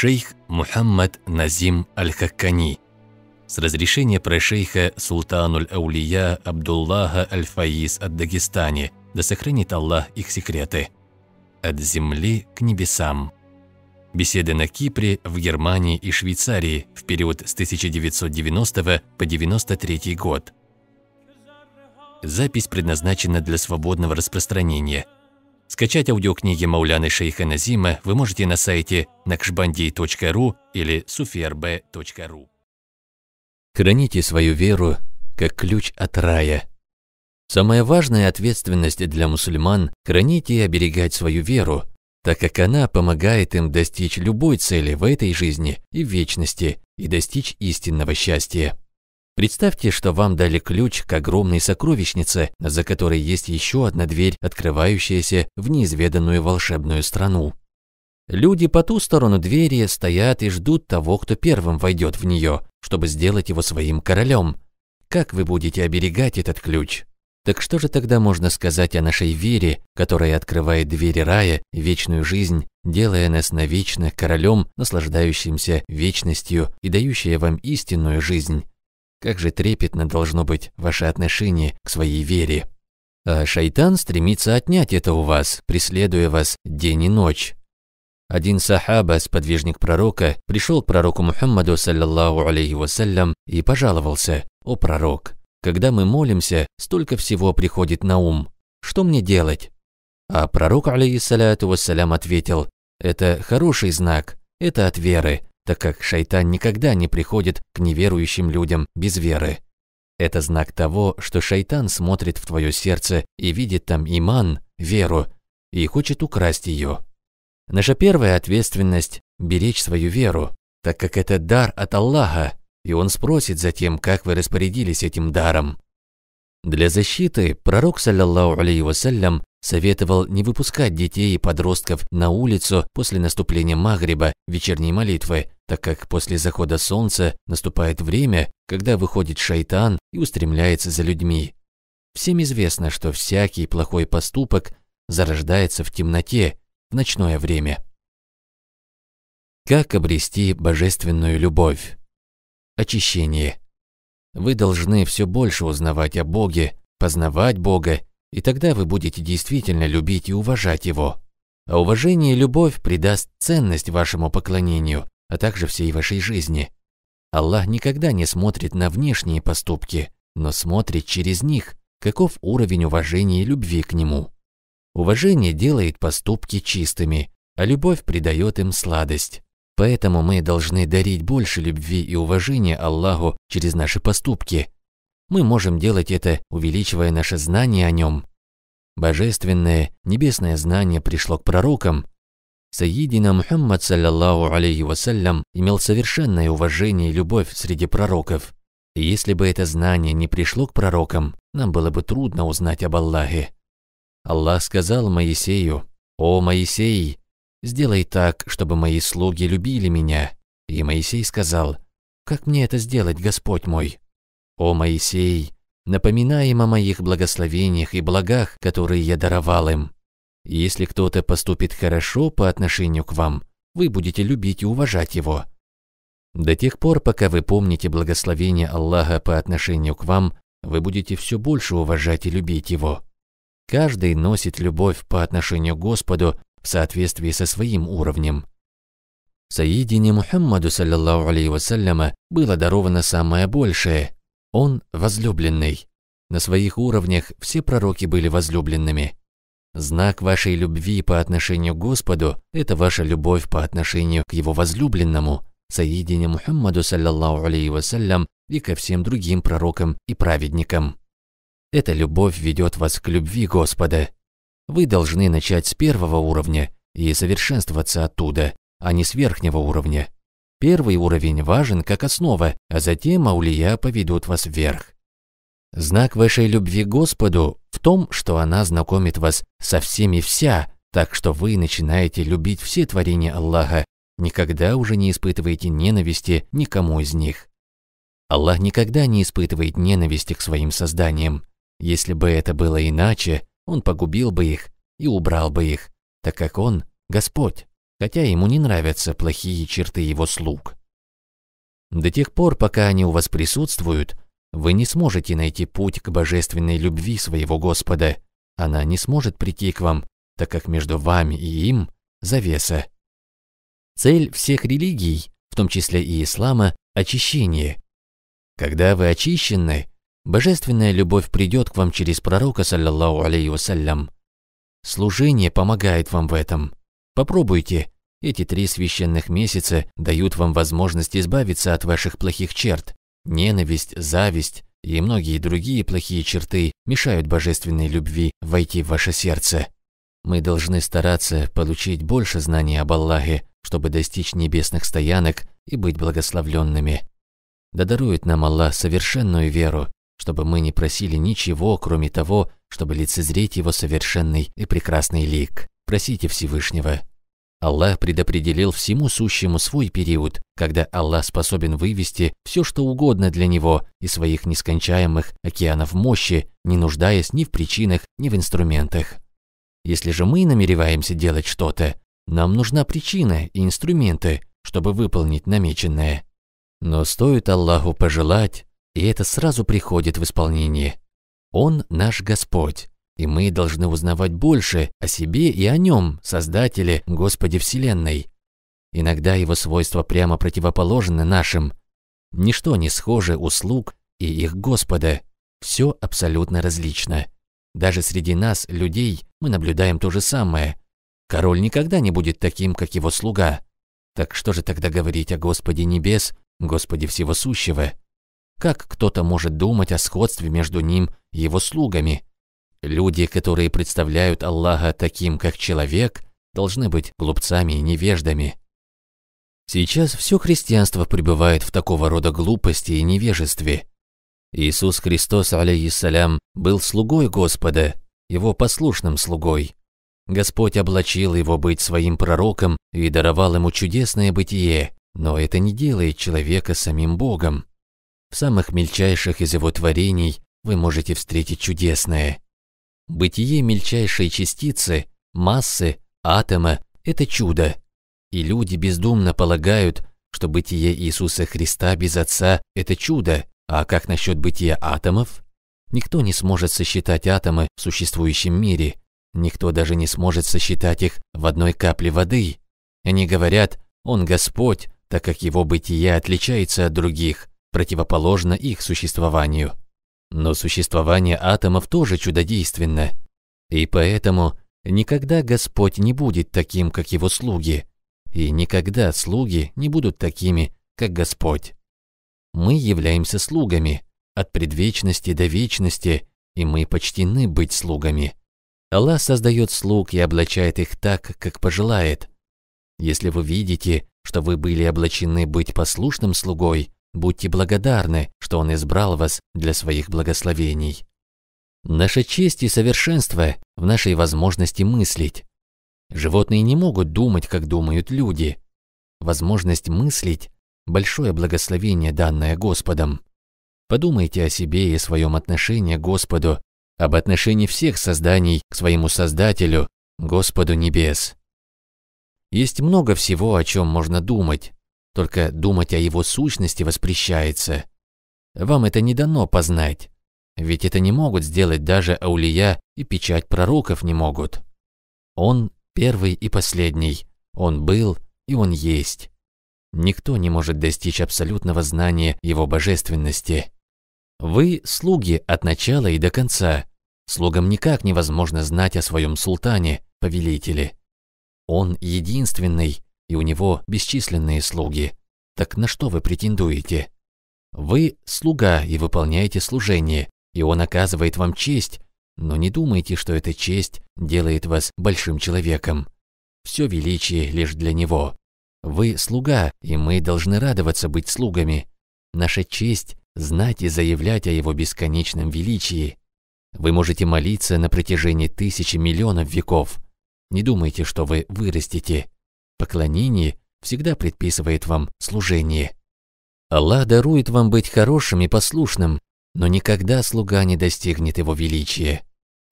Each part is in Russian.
Шейх Мухаммад Назим Аль-Хаккани. С разрешения про шейха Султануль Аулия Абдуллаха Аль-Фаиз от Дагестане, да сохранит Аллах их секреты. От земли к небесам. Беседы на Кипре, в Германии и Швейцарии в период с 1990 по 1993 год. Запись предназначена для свободного распространения – Скачать аудиокниги Мауляны Шейха Назима вы можете на сайте nakshbandi.ru или sufrb.ru. Храните свою веру как ключ от рая. Самая важная ответственность для мусульман – хранить и оберегать свою веру, так как она помогает им достичь любой цели в этой жизни и в вечности и достичь истинного счастья. Представьте, что вам дали ключ к огромной сокровищнице, за которой есть еще одна дверь, открывающаяся в неизведанную волшебную страну. Люди по ту сторону двери стоят и ждут того, кто первым войдет в нее, чтобы сделать его своим королем. Как вы будете оберегать этот ключ? Так что же тогда можно сказать о нашей вере, которая открывает двери рая, вечную жизнь, делая нас навечно королем, наслаждающимся вечностью и дающая вам истинную жизнь? Как же трепетно должно быть ваше отношение к своей вере. А шайтан стремится отнять это у вас, преследуя вас день и ночь. Один сахаба, сподвижник пророка, пришел к пророку Мухаммаду, саллаллаху алейхи вассалям, и пожаловался, «О пророк, когда мы молимся, столько всего приходит на ум. Что мне делать?» А пророк, алейхиссалату вассалям, ответил, «Это хороший знак, это от веры, так как шайтан никогда не приходит к неверующим людям без веры. Это знак того, что шайтан смотрит в твое сердце и видит там иман, веру, и хочет украсть ее. Наша первая ответственность – беречь свою веру, так как это дар от Аллаха, и Он спросит затем, как вы распорядились этим даром. Для защиты пророк, саллаллаху алейхи вассалям, советовал не выпускать детей и подростков на улицу после наступления Магриба, вечерней молитвы, так как после захода солнца наступает время, когда выходит шайтан и устремляется за людьми. Всем известно, что всякий плохой поступок зарождается в темноте, в ночное время. Как обрести божественную любовь? Очищение. Вы должны все больше узнавать о Боге, познавать Бога, и тогда вы будете действительно любить и уважать Его. А уважение и любовь придаст ценность вашему поклонению, а также всей вашей жизни. Аллах никогда не смотрит на внешние поступки, но смотрит через них, каков уровень уважения и любви к Нему. Уважение делает поступки чистыми, а любовь придает им сладость. Поэтому мы должны дарить больше любви и уважения Аллаху через наши поступки. Мы можем делать это, увеличивая наше знание о Нем. Божественное, небесное знание пришло к пророкам. Саидина Мухаммад, саллаллаху алейхи вассалям, имел совершенное уважение и любовь среди пророков. И если бы это знание не пришло к пророкам, нам было бы трудно узнать об Аллахе. Аллах сказал Моисею, «О Моисей, Сделай так, чтобы мои слуги любили меня». И Моисей сказал, «Как мне это сделать, Господь мой?» «О Моисей, напоминай о моих благословениях и благах, которые я даровал им. Если кто-то поступит хорошо по отношению к вам, вы будете любить и уважать его. До тех пор, пока вы помните благословение Аллаха по отношению к вам, вы будете все больше уважать и любить его. Каждый носит любовь по отношению к Господу в соответствии со своим уровнем. Саидине Мухаммаду, саллаллаху алейхи вассаляма, было даровано самое большее. Он возлюбленный. На своих уровнях все пророки были возлюбленными. Знак вашей любви по отношению к Господу – это ваша любовь по отношению к Его возлюбленному, Саидине Мухаммаду, саллаллаху алейхи вассалям, и ко всем другим пророкам и праведникам. Эта любовь ведет вас к любви Господа, вы должны начать с первого уровня и совершенствоваться оттуда, а не с верхнего уровня. Первый уровень важен как основа, а затем аулия поведут вас вверх. Знак вашей любви Господу в том, что она знакомит вас со всеми вся, так что вы начинаете любить все творения Аллаха, никогда уже не испытываете ненависти никому из них. Аллах никогда не испытывает ненависти к своим созданиям. Если бы это было иначе, он погубил бы их и убрал бы их, так как Он – Господь, хотя ему не нравятся плохие черты его слуг. До тех пор, пока они у вас присутствуют, вы не сможете найти путь к божественной любви своего Господа. Она не сможет прийти к вам, так как между вами и им завеса. Цель всех религий, в том числе и ислама, – очищение. Когда вы очищены, божественная любовь придет к вам через пророка, саллаллаху алейхи вассалям. Служение помогает вам в этом. Попробуйте. Эти три священных месяца дают вам возможность избавиться от ваших плохих черт. Ненависть, зависть и многие другие плохие черты мешают божественной любви войти в ваше сердце. Мы должны стараться получить больше знаний об Аллахе, чтобы достичь небесных стоянок и быть благословленными. Да дарует нам Аллах совершенную веру, чтобы мы не просили ничего, кроме того, чтобы лицезреть Его совершенный и прекрасный лик. Просите Всевышнего. Аллах предопределил всему сущему свой период, когда Аллах способен вывести все, что угодно для Него из своих нескончаемых океанов мощи, не нуждаясь ни в причинах, ни в инструментах. Если же мы намереваемся делать что-то, нам нужна причина и инструменты, чтобы выполнить намеченное. Но стоит Аллаху пожелать, и это сразу приходит в исполнение. Он наш Господь, и мы должны узнавать больше о себе и о Нем, Создателе, Господе Вселенной. Иногда Его свойства прямо противоположны нашим. Ничто не схоже у слуг и их Господа. Все абсолютно различно. Даже среди нас, людей, мы наблюдаем то же самое. Король никогда не будет таким, как его слуга. Так что же тогда говорить о Господе Небес, Господе Всего Сущего? Как кто-то может думать о сходстве между ним и его слугами? Люди, которые представляют Аллаха таким, как человек, должны быть глупцами и невеждами. Сейчас все христианство пребывает в такого рода глупости и невежестве. Иисус Христос, алейхиссалям, был слугой Господа, его послушным слугой. Господь облачил его быть своим пророком и даровал ему чудесное бытие, но это не делает человека самим Богом. В самых мельчайших из его творений вы можете встретить чудесное. Бытие мельчайшей частицы, массы, атома – это чудо. И люди бездумно полагают, что бытие Иисуса Христа без Отца – это чудо, а как насчет бытия атомов? Никто не сможет сосчитать атомы в существующем мире, никто даже не сможет сосчитать их в одной капле воды. Они говорят, Он Господь, так как Его бытие отличается от других, противоположно их существованию. Но существование атомов тоже чудодейственно. И поэтому никогда Господь не будет таким, как его слуги, и никогда слуги не будут такими, как Господь. Мы являемся слугами от предвечности до вечности, и мы почтены быть слугами. Аллах создает слуг и облачает их так, как пожелает. Если вы видите, что вы были облачены быть послушным слугой, Будьте благодарны, что Он избрал вас для своих благословений. Наша честь и совершенство в нашей возможности мыслить. Животные не могут думать, как думают люди. Возможность мыслить – большое благословение, данное Господом. Подумайте о себе и своем отношении к Господу, об отношении всех созданий к своему Создателю, Господу Небес. Есть много всего, о чем можно думать, только думать о его сущности воспрещается. Вам это не дано познать, ведь это не могут сделать даже аулия и печать пророков не могут. Он первый и последний, он был и он есть. Никто не может достичь абсолютного знания его божественности. Вы – слуги от начала и до конца. Слугам никак невозможно знать о своем султане, повелителе. Он единственный, и у него бесчисленные слуги. Так на что вы претендуете? Вы слуга и выполняете служение, и он оказывает вам честь, но не думайте, что эта честь делает вас большим человеком. Все величие лишь для него. Вы слуга, и мы должны радоваться быть слугами. Наша честь – знать и заявлять о его бесконечном величии. Вы можете молиться на протяжении тысячи миллионов веков. Не думайте, что вы вырастете. Поклонение всегда предписывает вам служение. Аллах дарует вам быть хорошим и послушным, но никогда слуга не достигнет его величия.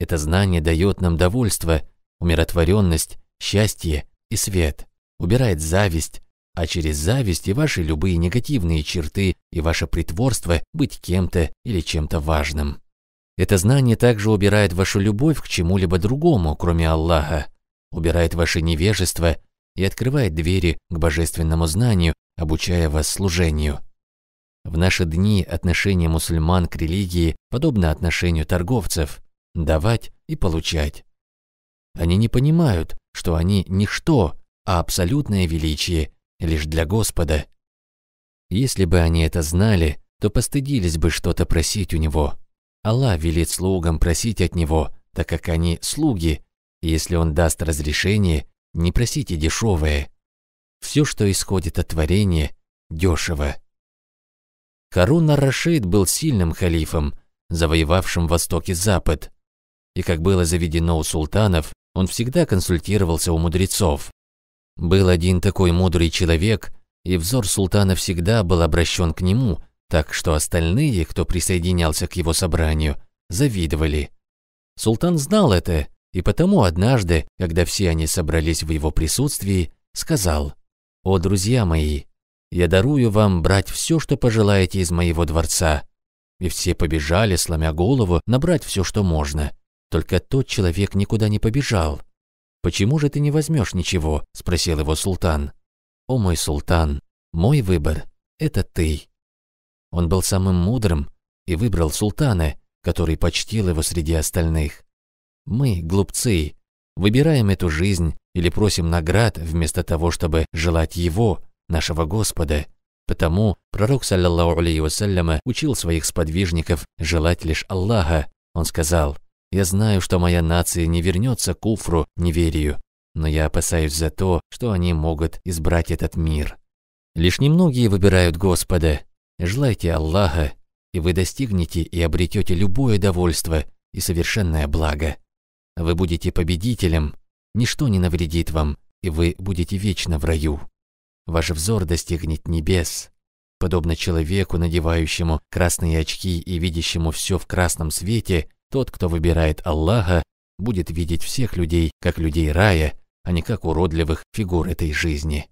Это знание дает нам довольство, умиротворенность, счастье и свет. убирает зависть, а через зависть и ваши любые негативные черты и ваше притворство быть кем-то или чем-то важным. Это знание также убирает вашу любовь к чему-либо другому, кроме Аллаха, убирает ваше невежество и открывает двери к божественному знанию, обучая вас служению. В наши дни отношение мусульман к религии подобно отношению торговцев – давать и получать. Они не понимают, что они ничто, а абсолютное величие лишь для Господа. Если бы они это знали, то постыдились бы что-то просить у Него. Аллах велит слугам просить от Него, так как они слуги, если Он даст разрешение, не просите дешевое. Все, что исходит от творения, дешево. Харун ар-Рашид был сильным халифом, завоевавшим Восток и Запад. И как было заведено у султанов, он всегда консультировался у мудрецов. Был один такой мудрый человек, и взор султана всегда был обращен к нему, так что остальные, кто присоединялся к его собранию, завидовали. Султан знал это, и потому однажды, когда все они собрались в его присутствии, сказал, «О, друзья мои, я дарую вам брать все, что пожелаете из моего дворца». И все побежали, сломя голову, набрать все, что можно. Только тот человек никуда не побежал. «Почему же ты не возьмешь ничего?» – спросил его султан. «О мой султан, мой выбор – это ты». Он был самым мудрым и выбрал султана, который почтил его среди остальных. Мы, глупцы, выбираем эту жизнь или просим наград вместо того, чтобы желать его, нашего Господа. Потому пророк, саллаллаху алейхи вассаляма, учил своих сподвижников желать лишь Аллаха. Он сказал, «Я знаю, что моя нация не вернется к куфру, неверию, но я опасаюсь за то, что они могут избрать этот мир. Лишь немногие выбирают Господа. Желайте Аллаха, и вы достигнете и обретете любое довольство и совершенное благо. Вы будете победителем, ничто не навредит вам, и вы будете вечно в раю ваш взор достигнет небес. Подобно человеку, надевающему красные очки и видящему все в красном свете, тот, кто выбирает Аллаха, будет видеть всех людей как людей рая, а не как уродливых фигур этой жизни.